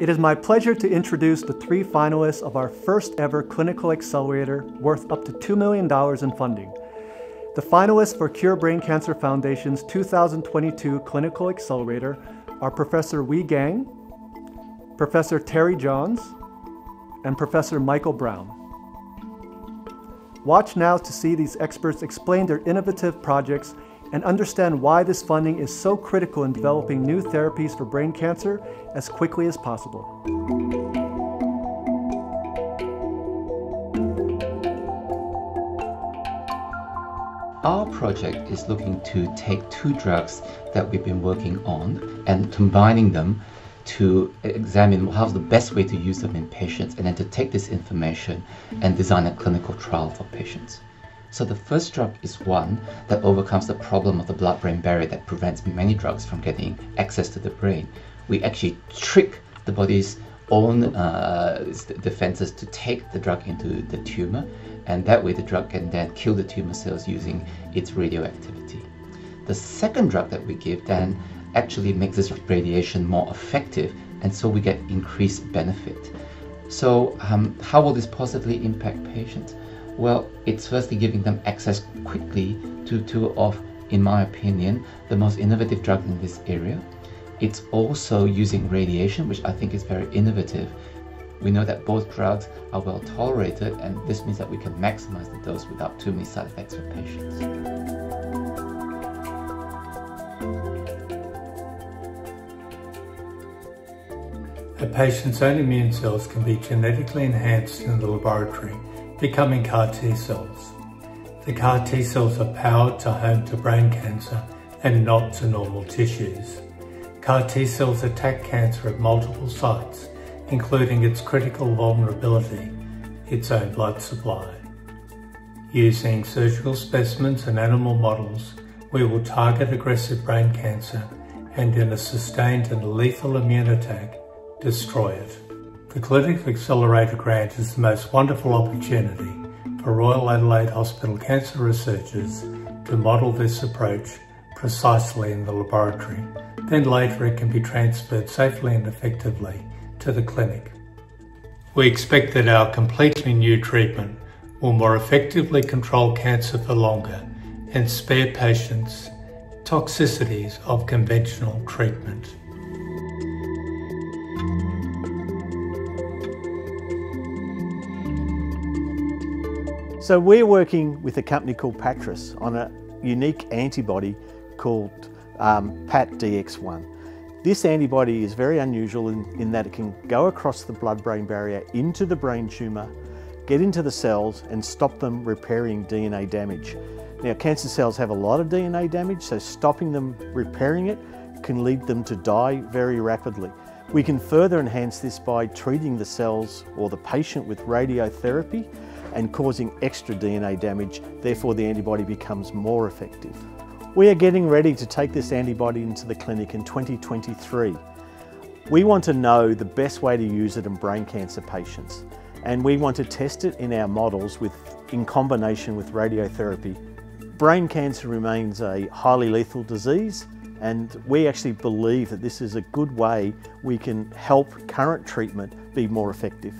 It is my pleasure to introduce the three finalists of our first ever clinical accelerator worth up to $2 million in funding. The finalists for Cure Brain Cancer Foundation's 2022 Clinical Accelerator are Professor Hui Gan, Professor Terry Johns, and Professor Michael Brown. Watch now to see these experts explain their innovative projects and understand why this funding is so critical in developing new therapies for brain cancer as quickly as possible. Our project is looking to take two drugs that we've been working on and combining them to examine how's the best way to use them in patients and then to take this information and design a clinical trial for patients. So the first drug is one that overcomes the problem of the blood-brain barrier that prevents many drugs from getting access to the brain. We actually trick the body's own uh, defenses to take the drug into the tumor, and that way the drug can then kill the tumor cells using its radioactivity. The second drug that we give then actually makes this radiation more effective, and so we get increased benefit. So um, how will this positively impact patients? Well, it's firstly giving them access quickly to two of, in my opinion, the most innovative drugs in this area. It's also using radiation, which I think is very innovative. We know that both drugs are well tolerated, and this means that we can maximize the dose without too many side effects for patients. A patient's own immune cells can be genetically enhanced in the laboratory becoming CAR T cells. The CAR T cells are powered to home to brain cancer and not to normal tissues. CAR T cells attack cancer at multiple sites, including its critical vulnerability, its own blood supply. Using surgical specimens and animal models, we will target aggressive brain cancer and in a sustained and lethal immune attack, destroy it. The Clinical Accelerator Grant is the most wonderful opportunity for Royal Adelaide Hospital cancer researchers to model this approach precisely in the laboratory. Then later it can be transferred safely and effectively to the clinic. We expect that our completely new treatment will more effectively control cancer for longer and spare patients toxicities of conventional treatment. So we're working with a company called Patrys on a unique antibody called um, PAT-DX1. This antibody is very unusual in, in that it can go across the blood-brain barrier into the brain tumour, get into the cells and stop them repairing DNA damage. Now cancer cells have a lot of DNA damage, so stopping them repairing it can lead them to die very rapidly. We can further enhance this by treating the cells or the patient with radiotherapy and causing extra DNA damage, therefore the antibody becomes more effective. We are getting ready to take this antibody into the clinic in 2023. We want to know the best way to use it in brain cancer patients and we want to test it in our models with, in combination with radiotherapy. Brain cancer remains a highly lethal disease and we actually believe that this is a good way we can help current treatment be more effective.